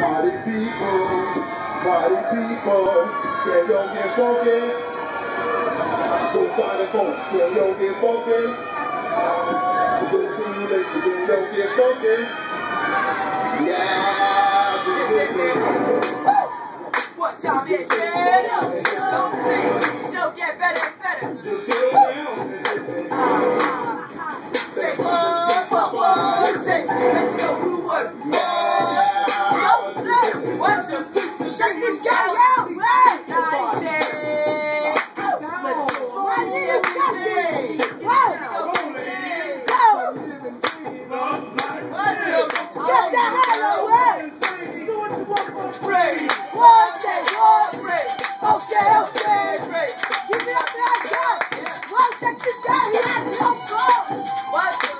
Party people, party people, can yo get funky? So sorry folks, can yo get funky? Good to see you, ladies, can yo get funky? Yeah, just me. What time is it? Don't think. She'll get better and better. Just get down. Get the hell away. Break. One say, one break. Okay, okay. Give me up that guy. Well, check this guy. He has no. What's up?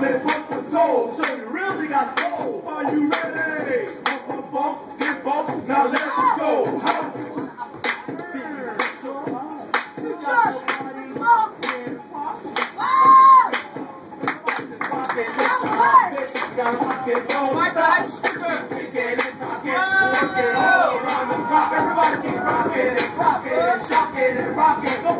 start the drum, let it bump the soul. So you really got soul. Are you ready? Bump, bump, bump, get bump. Now let's go. How To trust. Oh, oh. My time, skipper. Everybody keep rocking and rocking and shocking and rocking.